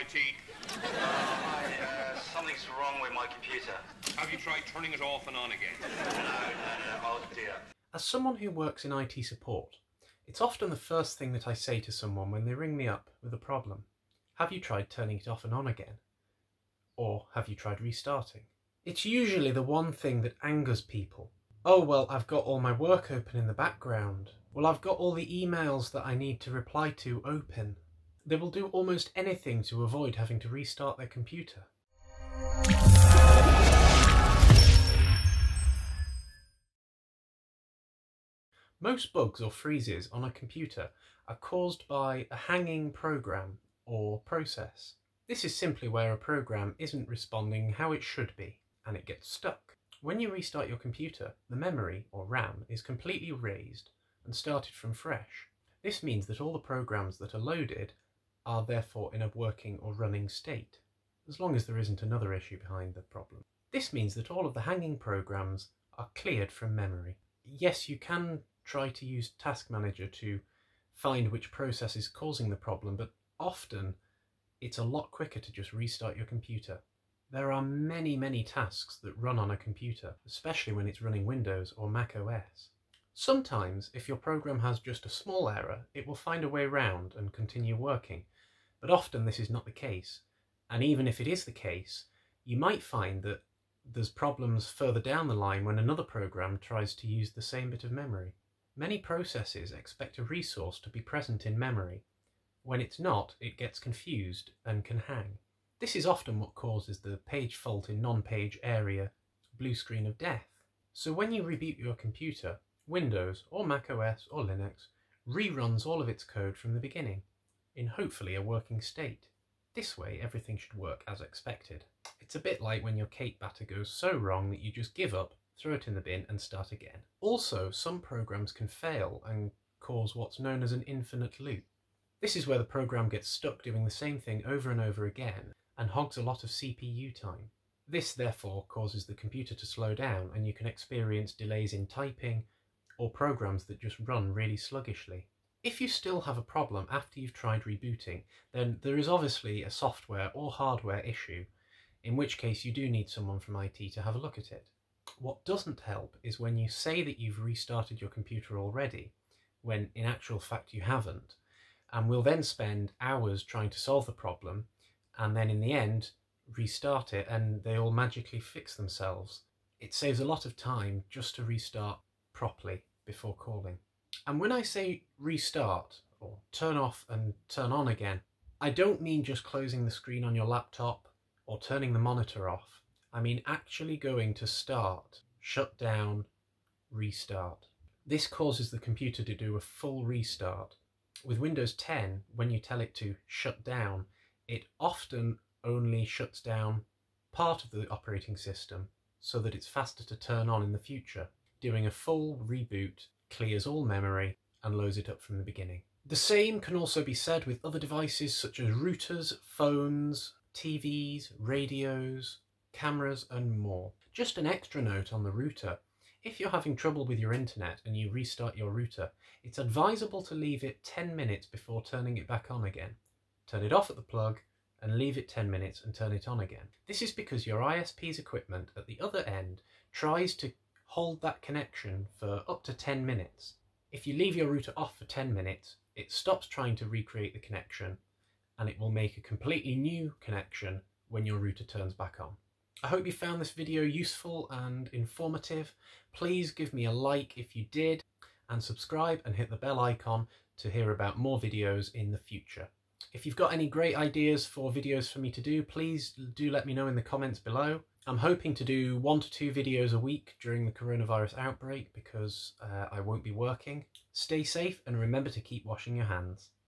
IT? Hi, uh, something's wrong with my computer. Have you tried turning it off and on again? No, no, no, oh dear. As someone who works in IT support, it's often the first thing that I say to someone when they ring me up with a problem. Have you tried turning it off and on again? Or have you tried restarting? It's usually the one thing that angers people. Oh, well, I've got all my work open in the background. Well, I've got all the emails that I need to reply to open. They will do almost anything to avoid having to restart their computer. Most bugs or freezes on a computer are caused by a hanging program or process. This is simply where a program isn't responding how it should be and it gets stuck. When you restart your computer, the memory or RAM is completely raised and started from fresh. This means that all the programs that are loaded are therefore in a working or running state, as long as there isn't another issue behind the problem. This means that all of the hanging programs are cleared from memory. Yes, you can try to use Task Manager to find which process is causing the problem, but often it's a lot quicker to just restart your computer. There are many, many tasks that run on a computer, especially when it's running Windows or Mac OS. Sometimes, if your program has just a small error, it will find a way round and continue working, but often this is not the case. And even if it is the case, you might find that there's problems further down the line when another program tries to use the same bit of memory. Many processes expect a resource to be present in memory. When it's not, it gets confused and can hang. This is often what causes the page fault in non-page area blue screen of death. So when you reboot your computer, Windows or Mac OS or Linux reruns all of its code from the beginning, in hopefully a working state. This way everything should work as expected. It's a bit like when your cake batter goes so wrong that you just give up, throw it in the bin and start again. Also, some programs can fail and cause what's known as an infinite loop. This is where the program gets stuck doing the same thing over and over again and hogs a lot of CPU time. This therefore causes the computer to slow down and you can experience delays in typing or programs that just run really sluggishly. If you still have a problem after you've tried rebooting, then there is obviously a software or hardware issue, in which case you do need someone from IT to have a look at it. What doesn't help is when you say that you've restarted your computer already, when in actual fact you haven't, and we'll then spend hours trying to solve the problem, and then in the end restart it and they all magically fix themselves. It saves a lot of time just to restart properly before calling. And when I say restart or turn off and turn on again, I don't mean just closing the screen on your laptop or turning the monitor off. I mean actually going to start, shut down, restart. This causes the computer to do a full restart. With Windows 10, when you tell it to shut down, it often only shuts down part of the operating system so that it's faster to turn on in the future. Doing a full reboot clears all memory and loads it up from the beginning. The same can also be said with other devices such as routers, phones, TVs, radios, cameras and more. Just an extra note on the router. If you're having trouble with your internet and you restart your router, it's advisable to leave it 10 minutes before turning it back on again. Turn it off at the plug and leave it 10 minutes and turn it on again. This is because your ISP's equipment at the other end tries to hold that connection for up to 10 minutes. If you leave your router off for 10 minutes, it stops trying to recreate the connection and it will make a completely new connection when your router turns back on. I hope you found this video useful and informative. Please give me a like if you did and subscribe and hit the bell icon to hear about more videos in the future. If you've got any great ideas for videos for me to do, please do let me know in the comments below. I'm hoping to do one to two videos a week during the coronavirus outbreak because uh, I won't be working. Stay safe and remember to keep washing your hands.